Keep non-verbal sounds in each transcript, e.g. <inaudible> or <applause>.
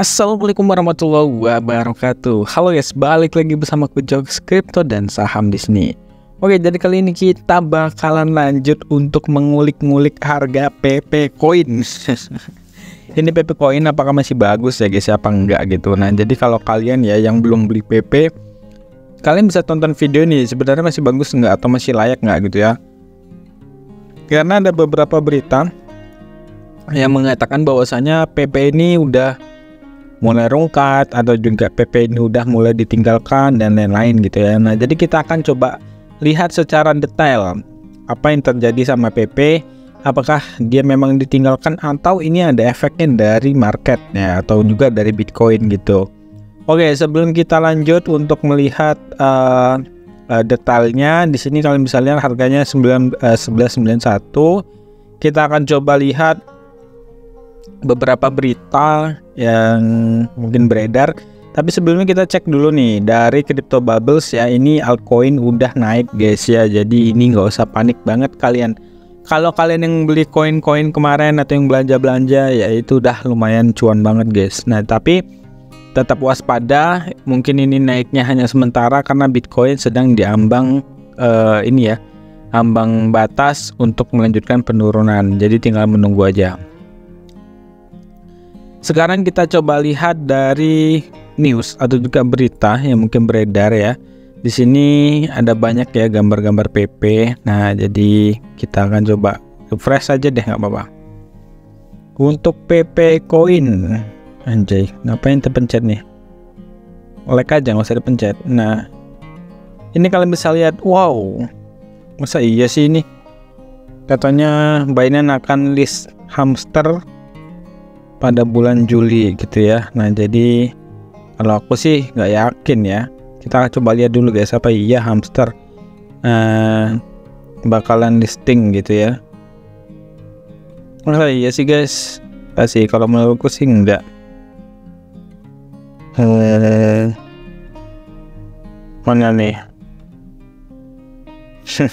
Assalamualaikum warahmatullahi wabarakatuh. Halo guys, balik lagi bersama aku Jokes Crypto dan saham di sini. Oke, jadi kali ini kita bakalan lanjut untuk mengulik-ngulik harga PP Coin. <laughs> ini PP Coin apakah masih bagus ya guys? Apa enggak gitu. Nah, jadi kalau kalian ya yang belum beli PP, kalian bisa tonton video ini. Sebenarnya masih bagus enggak atau masih layak enggak gitu ya? Karena ada beberapa berita yang mengatakan bahwasanya PP ini udah mulai rungkat atau juga PP ini udah mulai ditinggalkan dan lain-lain gitu ya. Nah, jadi kita akan coba lihat secara detail apa yang terjadi sama PP, apakah dia memang ditinggalkan atau ini ada efeknya dari marketnya atau juga dari Bitcoin gitu. Oke, sebelum kita lanjut untuk melihat uh, uh, detailnya, di sini kalian bisa lihat harganya 9, uh, 1191. Kita akan coba lihat beberapa berita yang mungkin beredar. Tapi sebelumnya kita cek dulu nih dari Crypto Bubbles ya ini altcoin udah naik guys ya. Jadi ini nggak usah panik banget kalian. Kalau kalian yang beli koin-koin kemarin atau yang belanja-belanja ya itu udah lumayan cuan banget guys. Nah tapi tetap waspada. Mungkin ini naiknya hanya sementara karena Bitcoin sedang diambang uh, ini ya ambang batas untuk melanjutkan penurunan. Jadi tinggal menunggu aja. Sekarang kita coba lihat dari news atau juga berita yang mungkin beredar ya. Di sini ada banyak ya gambar-gambar PP. Nah, jadi kita akan coba refresh saja deh nggak apa-apa. Untuk PP coin, anjay, ngapain terpencet nih? Like aja nggak usah dipencet. Nah, ini kalian bisa lihat, wow, masa iya sih ini? Katanya Binance akan list hamster pada bulan Juli gitu ya. Nah jadi kalau aku sih nggak yakin ya. Kita coba lihat dulu guys apa iya hamster uh, bakalan listing gitu ya. Oh iya sih guys. Pasti kalau menurutku sih enggak uh, mana nih? <laughs>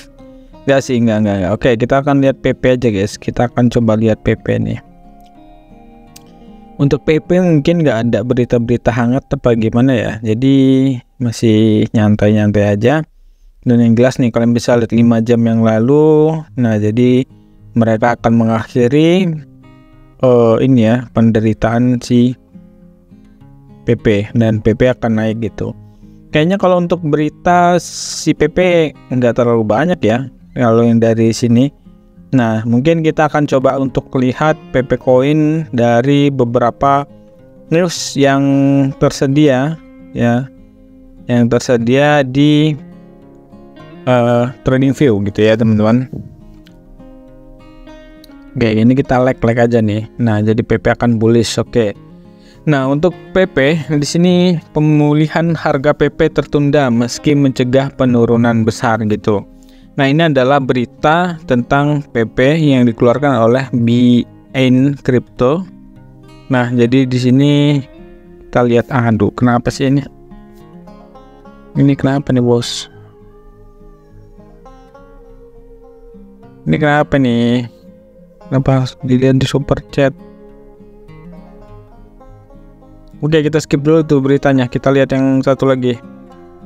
Enggak sih enggak, enggak enggak oke kita akan lihat PP aja guys. Kita akan coba lihat PP nih untuk PP mungkin nggak ada berita-berita hangat apa gimana ya. Jadi masih nyantai-nyantai aja. Dan yang jelas nih kalian bisa lihat 5 jam yang lalu. Nah jadi mereka akan mengakhiri uh, ini ya penderitaan si PP dan PP akan naik gitu. Kayaknya kalau untuk berita si PP nggak terlalu banyak ya. Kalau yang dari sini Nah, mungkin kita akan coba untuk lihat PP Coin dari beberapa news yang tersedia ya. Yang tersedia di uh, Trading View gitu ya, teman-teman. Oke, ini kita like-like aja nih. Nah, jadi PP akan bullish. Oke. Nah, untuk PP di sini pemulihan harga PP tertunda meski mencegah penurunan besar gitu. Nah, ini adalah berita tentang PP yang dikeluarkan oleh BN Crypto. Nah, jadi di sini kita lihat aduh, kenapa sih ini? Ini kenapa nih, Bos? Ini kenapa nih? Kenapa dilihat di super chat? Udah kita skip dulu tuh beritanya. Kita lihat yang satu lagi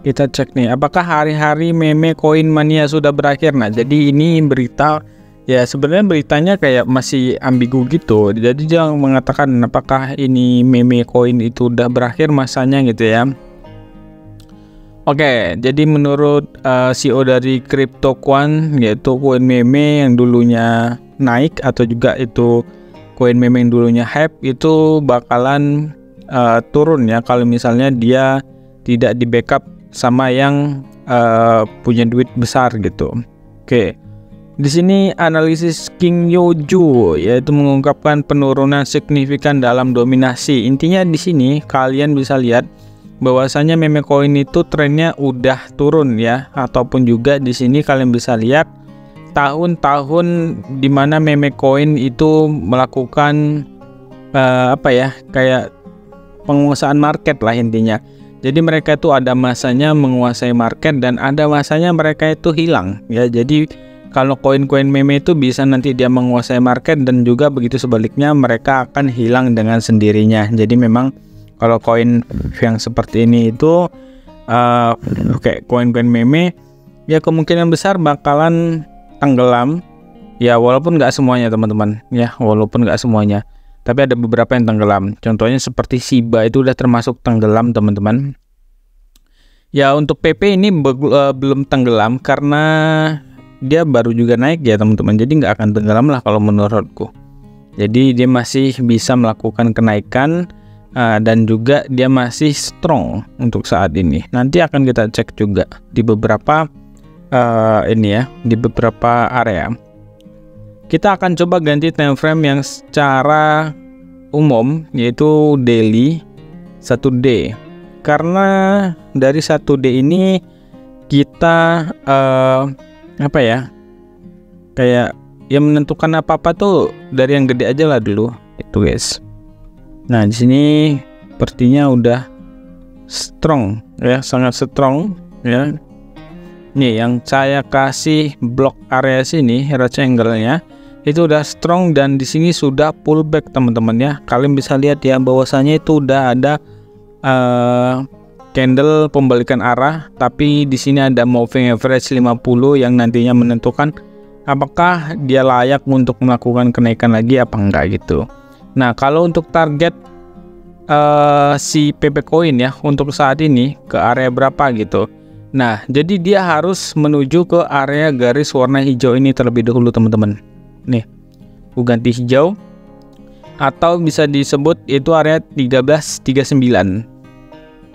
kita cek nih apakah hari-hari meme koin mania sudah berakhir? Nah jadi ini berita ya sebenarnya beritanya kayak masih ambigu gitu. Jadi jangan mengatakan apakah ini meme koin itu udah berakhir masanya gitu ya. Oke, jadi menurut uh, eh, CEO dari CryptoQuan yaitu koin meme yang dulunya naik atau juga itu koin meme yang dulunya hype itu bakalan uh, turun ya. Kalau misalnya dia tidak di backup sama yang uh, punya duit besar gitu. Oke. Di sini analisis King Yoju yaitu mengungkapkan penurunan signifikan dalam dominasi. Intinya di sini kalian bisa lihat bahwasanya meme coin itu trennya udah turun ya ataupun juga di sini kalian bisa lihat tahun-tahun di mana meme coin itu melakukan uh, apa ya kayak penguasaan market lah intinya jadi mereka itu ada masanya menguasai market dan ada masanya mereka itu hilang ya. Jadi kalau koin-koin meme itu bisa nanti dia menguasai market dan juga begitu sebaliknya mereka akan hilang dengan sendirinya. Jadi memang kalau koin yang seperti ini itu uh, kayak koin-koin meme ya kemungkinan besar bakalan tenggelam ya walaupun nggak semuanya teman-teman ya walaupun nggak semuanya tapi ada beberapa yang tenggelam. Contohnya seperti Shiba itu udah termasuk tenggelam teman-teman. Ya untuk PP ini be uh, belum tenggelam karena dia baru juga naik ya teman-teman. Jadi nggak akan tenggelam lah kalau menurutku. Jadi dia masih bisa melakukan kenaikan uh, dan juga dia masih strong untuk saat ini. Nanti akan kita cek juga di beberapa uh, ini ya di beberapa area kita akan coba ganti time frame yang secara umum yaitu daily 1D karena dari 1D ini kita uh, apa ya kayak yang menentukan apa-apa tuh dari yang gede aja lah dulu itu guys. Nah di sini sepertinya udah strong ya sangat strong ya. Nih yang saya kasih blok area sini rectangle-nya itu udah strong dan di sini sudah pullback teman-teman ya. Kalian bisa lihat ya bahwasanya itu udah ada uh, candle pembalikan arah tapi di sini ada moving average 50 yang nantinya menentukan apakah dia layak untuk melakukan kenaikan lagi apa enggak gitu. Nah kalau untuk target uh, si PP coin ya untuk saat ini ke area berapa gitu. Nah, jadi dia harus menuju ke area garis warna hijau ini terlebih dahulu teman-teman. Nih, aku ganti hijau atau bisa disebut itu area 1339.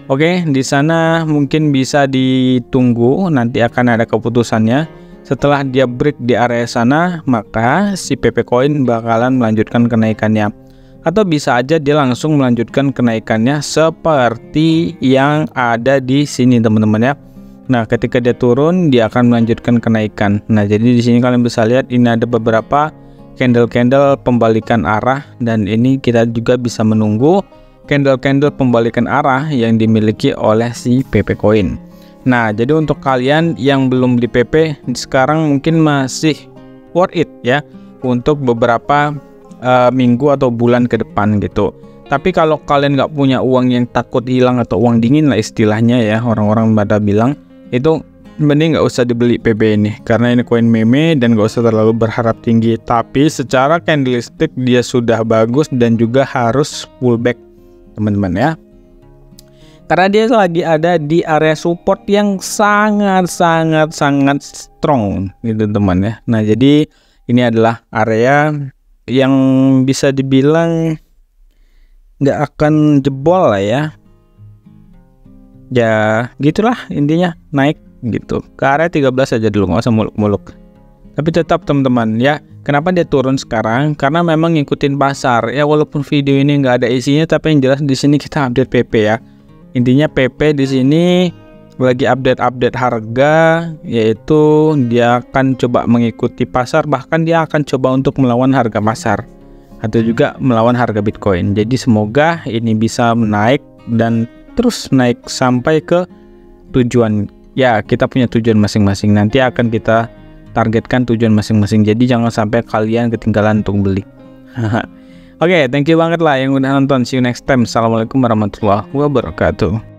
Oke, di sana mungkin bisa ditunggu nanti akan ada keputusannya. Setelah dia break di area sana, maka si PP Coin bakalan melanjutkan kenaikannya. Atau bisa aja dia langsung melanjutkan kenaikannya seperti yang ada di sini teman-teman ya Nah, ketika dia turun, dia akan melanjutkan kenaikan. Nah, jadi di sini kalian bisa lihat ini ada beberapa candle-candle pembalikan arah dan ini kita juga bisa menunggu candle-candle pembalikan arah yang dimiliki oleh si PP Coin. Nah, jadi untuk kalian yang belum di PP sekarang mungkin masih worth it ya untuk beberapa uh, minggu atau bulan ke depan gitu. Tapi kalau kalian nggak punya uang yang takut hilang atau uang dingin lah istilahnya ya orang-orang pada bilang itu mending nggak usah dibeli PB ini karena ini koin meme dan nggak usah terlalu berharap tinggi. Tapi secara candlestick dia sudah bagus dan juga harus pullback teman-teman ya. Karena dia lagi ada di area support yang sangat sangat sangat strong gitu teman ya. Nah jadi ini adalah area yang bisa dibilang nggak akan jebol lah ya ya gitulah intinya naik gitu. Ke area 13 aja dulu nggak usah muluk-muluk tapi tetap teman-teman ya kenapa dia turun sekarang? Karena memang ngikutin pasar. Ya walaupun video ini nggak ada isinya tapi yang jelas di sini kita update PP ya. Intinya PP di sini lagi update-update harga yaitu dia akan coba mengikuti pasar bahkan dia akan coba untuk melawan harga pasar. Atau juga melawan harga Bitcoin. Jadi semoga ini bisa naik dan terus naik sampai ke tujuan. Ya kita punya tujuan masing-masing. Nanti akan kita targetkan tujuan masing-masing. Jadi jangan sampai kalian ketinggalan untuk beli. <laughs> Oke okay, thank you banget lah yang udah nonton. See you next time. Assalamualaikum warahmatullahi wabarakatuh